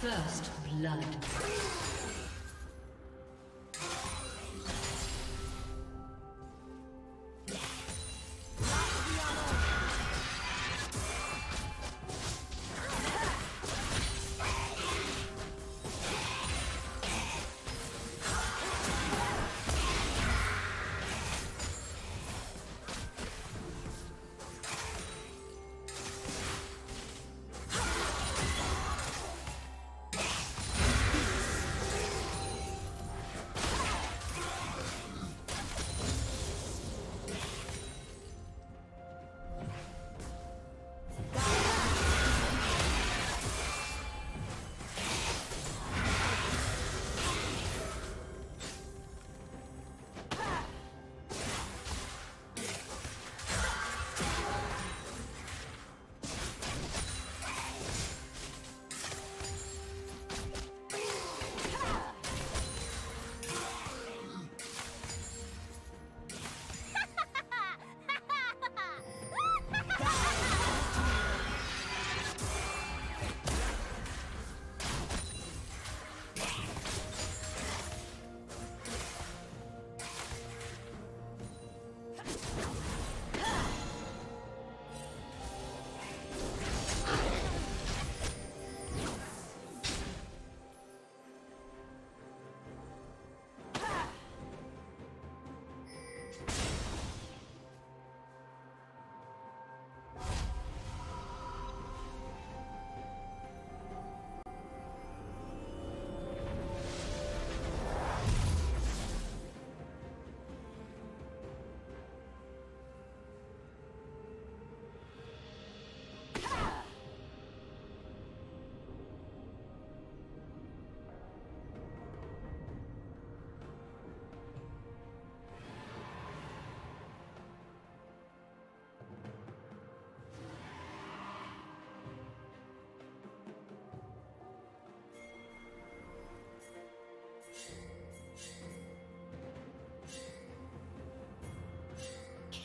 First blood.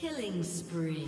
Killing spree.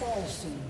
Fall soon.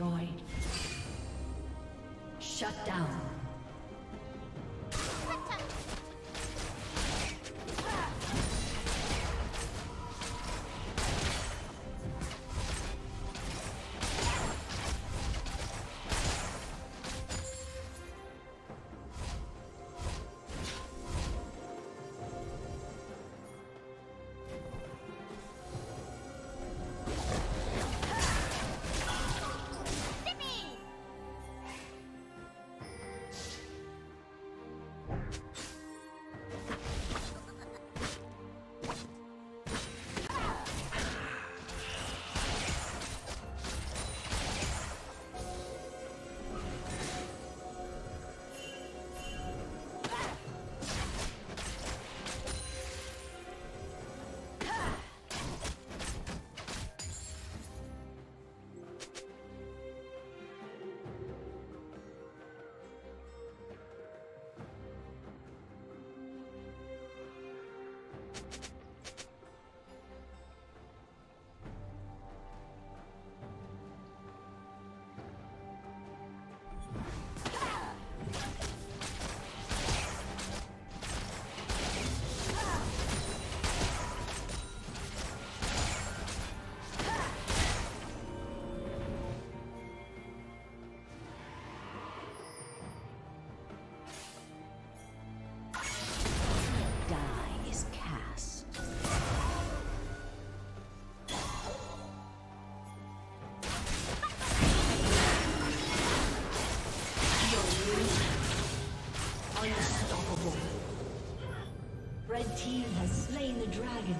Destroyed. dragon.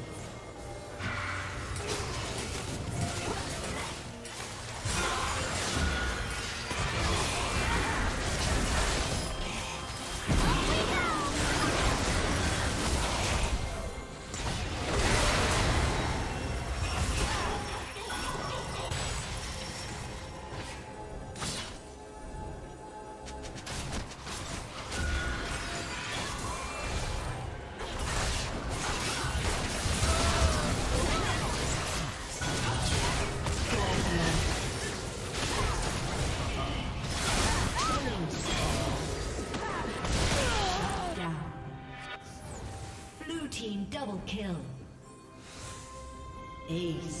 Aced.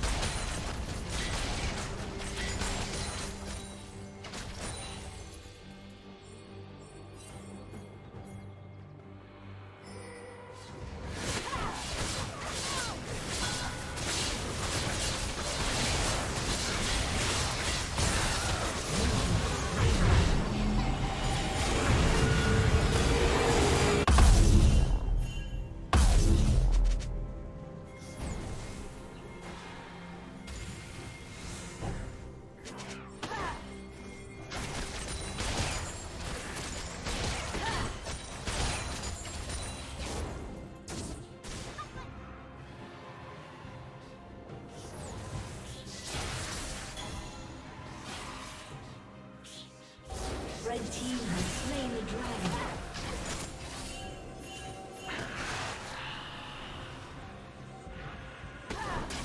Ah!